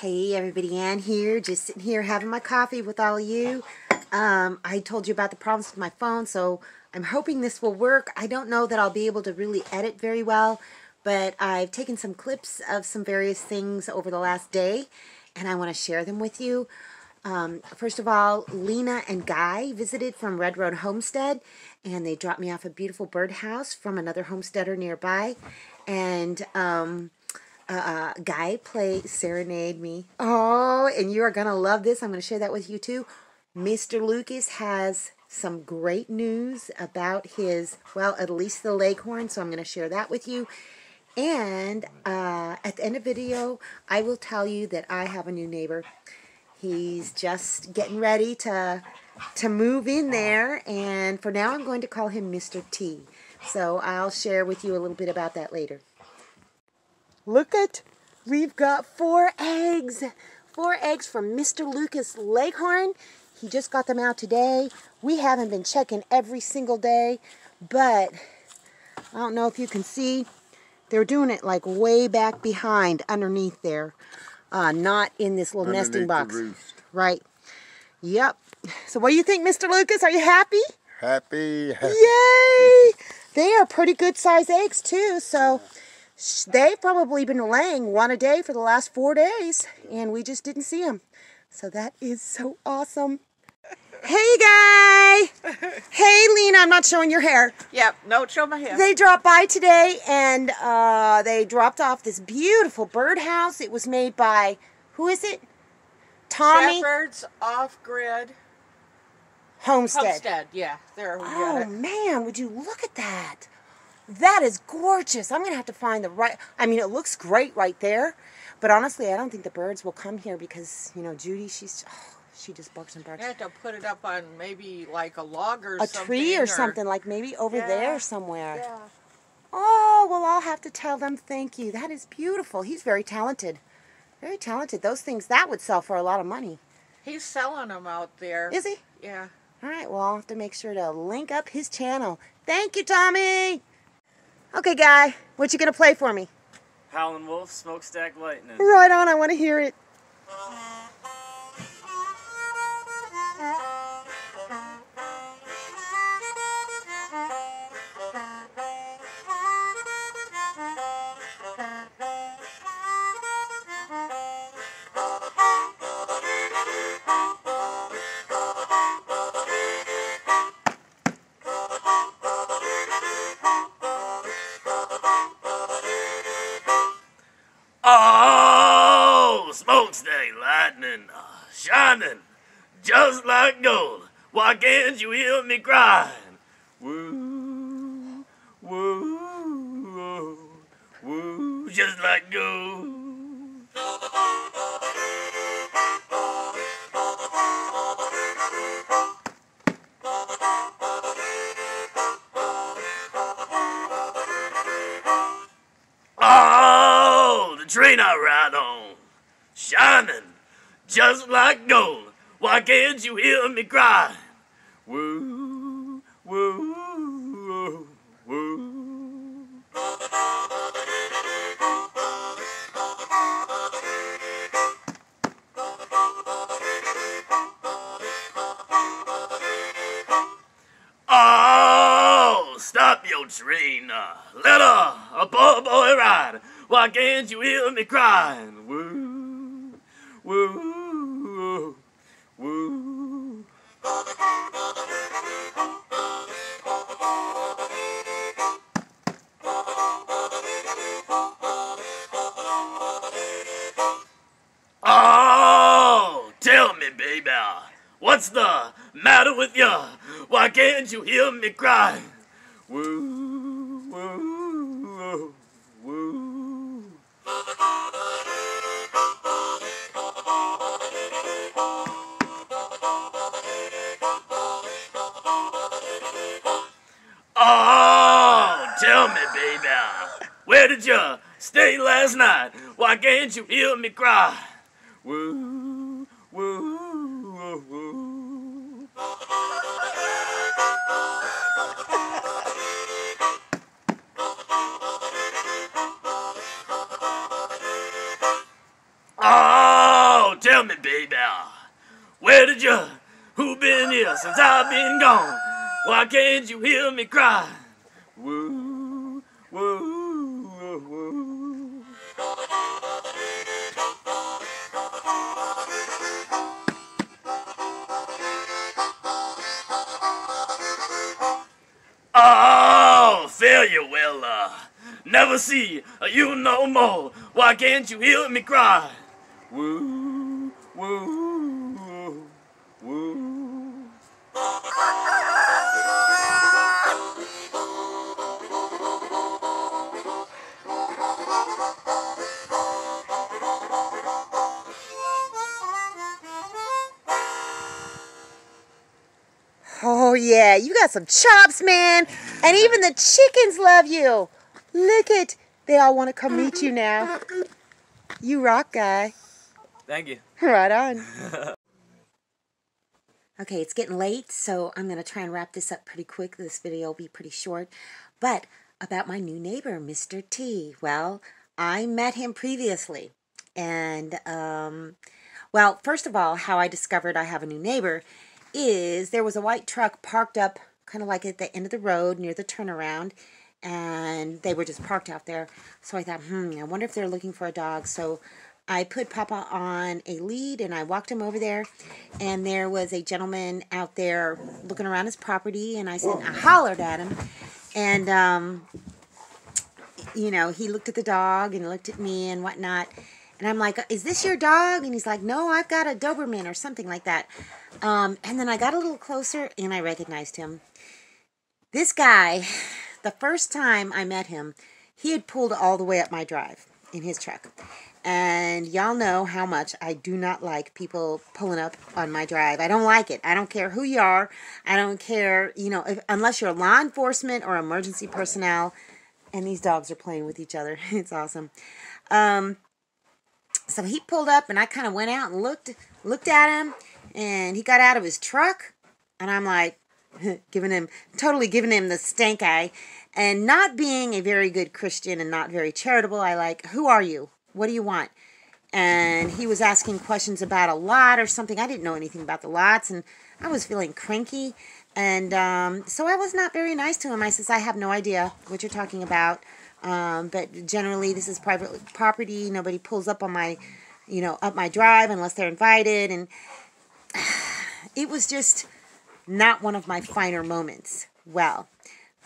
Hey everybody, Ann here, just sitting here having my coffee with all of you. Um, I told you about the problems with my phone, so I'm hoping this will work. I don't know that I'll be able to really edit very well, but I've taken some clips of some various things over the last day, and I want to share them with you. Um, first of all, Lena and Guy visited from Red Road Homestead, and they dropped me off a beautiful birdhouse from another homesteader nearby. And um, uh, Guy play Serenade Me. Oh, and you are going to love this. I'm going to share that with you too. Mr. Lucas has some great news about his, well, at least the leghorn, so I'm going to share that with you. And uh, at the end of the video, I will tell you that I have a new neighbor. He's just getting ready to to move in there, and for now I'm going to call him Mr. T. So I'll share with you a little bit about that later. Look at, we've got four eggs. Four eggs from Mr. Lucas Leghorn. He just got them out today. We haven't been checking every single day, but I don't know if you can see. They're doing it like way back behind, underneath there. Uh, not in this little Underneath nesting the box. roost. Right. Yep. So what do you think, Mr. Lucas? Are you happy? Happy. Yay! They are pretty good sized eggs too, so they've probably been laying one a day for the last four days, and we just didn't see them. So that is so awesome. Hey, Guy! hey, Lena, I'm not showing your hair. Yep, no, show my hair. They dropped by today, and uh, they dropped off this beautiful birdhouse. It was made by, who is it? Tommy Shepherds off grid. Homestead. Homestead, yeah. There we Oh got it. man, would you look at that? That is gorgeous. I'm gonna have to find the right. I mean, it looks great right there, but honestly, I don't think the birds will come here because you know Judy. She's oh, she just barks and barks. You have to put it up on maybe like a log or A something. tree or something like maybe over Yeah. there somewhere. Yeah. Oh well, I'll have to tell them thank you. That is beautiful. He's very talented. Very talented. Those things that would sell for a lot of money. He's selling them out there. Is he? Yeah. All right, well, I'll have to make sure to link up his channel. Thank you, Tommy. Okay, guy, what you gonna play for me? Howlin' Wolf, Smokestack Lightning. Right on, I want to hear it. can't you hear me crying? Woo, woo, woo, just like gold. Oh, the train I ride on, shining just like gold. Why can't you hear me cry? Woo, woo, woo. Oh, stop your train. uh, Let a, a poor boy ride. Why can't you hear me crying? Woo, woo, what's the matter with you? Why can't you hear me cry? Woo, woo, woo. Oh, tell me, baby, where did you stay last night? Why can't you hear me cry? Woo, woo, woo, woo. Oh, tell me, baby, where did you, who been here since I've been gone? Why can't you hear me cry? Woo, woo. Oh, failure, well, uh, never see you no more. Why can't you hear me cry? Woo, you got some chops, man. And even the chickens love you. Look at they all want to come meet you now. You rock guy. Thank you. Right on. okay, it's getting late, so I'm going to try and wrap this up pretty quick. This video will be pretty short. But about my new neighbor, Mr. T. Well, I met him previously. And, um, well, first of all, how I discovered I have a new neighbor is there was a white truck parked up kind of like at the end of the road near the turnaround and they were just parked out there. So I thought, hmm, I wonder if they're looking for a dog. So I put Papa on a lead and I walked him over there, and there was a gentleman out there looking around his property, and I said, I hollered at him, and um, you know, he looked at the dog and looked at me and whatnot. And I'm like, is this your dog? And he's like, no, I've got a Doberman or something like that. Um, and then I got a little closer and I recognized him. This guy, the first time I met him, he had pulled all the way up my drive in his truck. And y'all know how much I do not like people pulling up on my drive. I don't like it. I don't care who you are. I don't care, you know, if, unless you're law enforcement or emergency personnel. And these dogs are playing with each other. It's awesome. Um, so he pulled up and I kind of went out and looked looked at him and he got out of his truck and I'm like giving him totally giving him the stank eye. And not being a very good Christian and not very charitable I like who are you? What do you want? And he was asking questions about a lot or something. I didn't know anything about the lots and I was feeling cranky. And um, so I was not very nice to him. I says I have no idea what you're talking about um, but generally, this is private property. Nobody pulls up on my, you know, up my drive unless they're invited. And it was just not one of my finer moments. Well,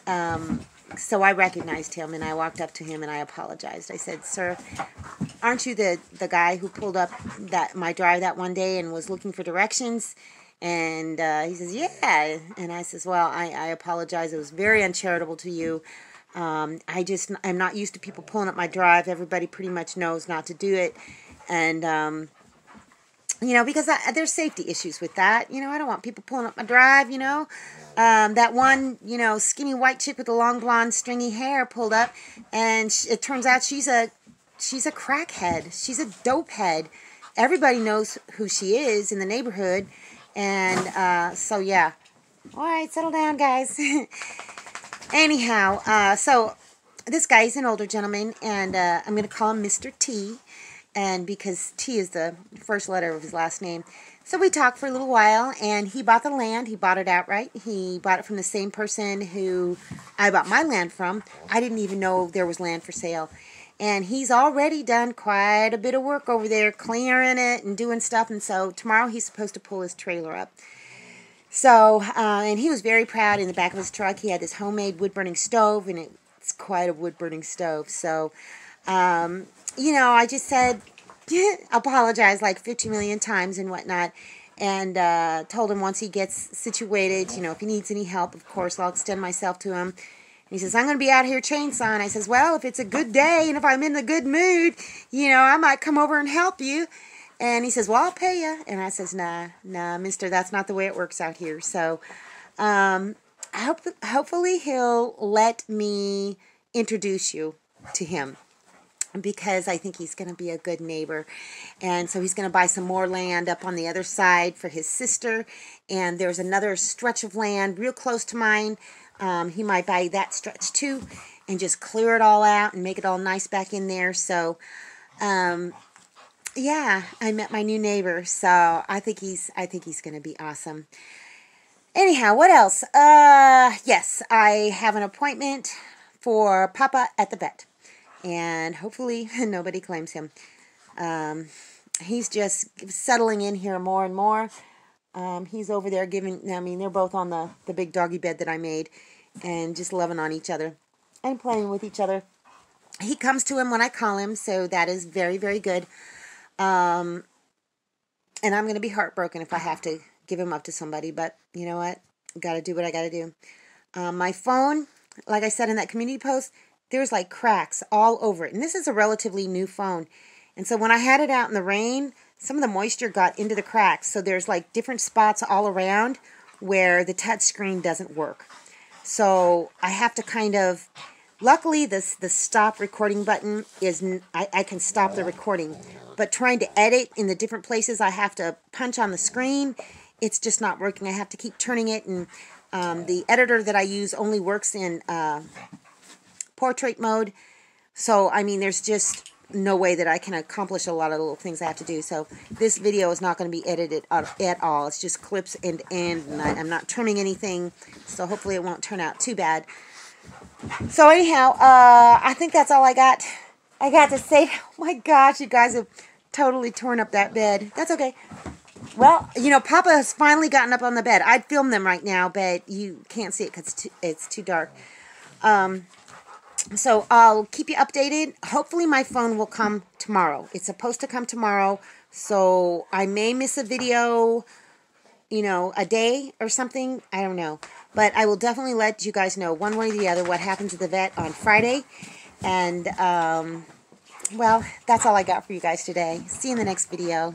um, so I recognized him and I walked up to him and I apologized. I said, "Sir, aren't you the the guy who pulled up that my drive that one day and was looking for directions?" And uh, he says, "Yeah." And I says, "Well, I, I apologize. It was very uncharitable to you." Um, I just I'm not used to people pulling up my drive. Everybody pretty much knows not to do it, and um, you know because I, there's safety issues with that. You know I don't want people pulling up my drive. You know um, that one you know skinny white chick with the long blonde stringy hair pulled up, and sh- it turns out she's a she's a crackhead. She's a dope head. Everybody knows who she is in the neighborhood, and uh, so yeah. All right, settle down, guys. Anyhow, uh, so this guy is an older gentleman, and uh, I'm going to call him Mr. T, and because T is the first letter of his last name. So we talked for a little while, and he bought the land. He bought it outright. He bought it from the same person who I bought my land from. I didn't even know there was land for sale. And he's already done quite a bit of work over there, clearing it and doing stuff. And so tomorrow he's supposed to pull his trailer up. So, uh, and he was very proud in the back of his truck. He had this homemade wood burning stove, and it's quite a wood burning stove. So, um, you know, I just said, apologize like 50 million times and whatnot. And uh, told him once he gets situated, you know, if he needs any help, of course, I'll extend myself to him. And he says, I'm going to be out here chainsawing. I says, well, if it's a good day and if I'm in the good mood, you know, I might come over and help you. And he says, Well, I'll pay you. And I says, Nah, nah, mister, that's not the way it works out here. So um, hope, hopefully he'll let me introduce you to him because I think he's going to be a good neighbor. And so he's going to buy some more land up on the other side for his sister. And there's another stretch of land real close to mine. Um, he might buy that stretch too and just clear it all out and make it all nice back in there. So, um, yeah, I met my new neighbor, so I think he's I think he's going to be awesome. Anyhow, what else? Uh, yes, I have an appointment for Papa at the vet, and hopefully nobody claims him. Um, he's just settling in here more and more. Um, he's over there giving. I mean, they're both on the the big doggy bed that I made, and just loving on each other and playing with each other. He comes to him when I call him, so that is very very good. Um, and I'm going to be heartbroken if I have to give him up to somebody, but you know what? Got to do what I got to do. Um, my phone, like I said in that community post, there's like cracks all over it. And this is a relatively new phone. And so when I had it out in the rain, some of the moisture got into the cracks. So there's like different spots all around where the touch screen doesn't work. So I have to kind of luckily this the stop recording button is I, I can stop the recording but trying to edit in the different places I have to punch on the screen it's just not working I have to keep turning it and um, the editor that I use only works in uh, portrait mode so I mean there's just no way that I can accomplish a lot of little things I have to do. So this video is not going to be edited at all. It's just clips and end, and I, am not trimming anything, so hopefully it won't turn out too bad. So anyhow, uh, I think that's all I got. I got to say, oh my gosh, you guys have totally torn up that bed. That's okay. Well, you know, Papa has finally gotten up on the bed. I'd film them right now, but you can't see it because it's, it's too dark. Um, so I'll keep you updated. Hopefully my phone will come tomorrow. It's supposed to come tomorrow, so I may miss a video, you know, a day or something. I don't know. But I will definitely let you guys know one way or the other what happens at the vet on Friday. And, um, well, that's all I got for you guys today. See you in the next video.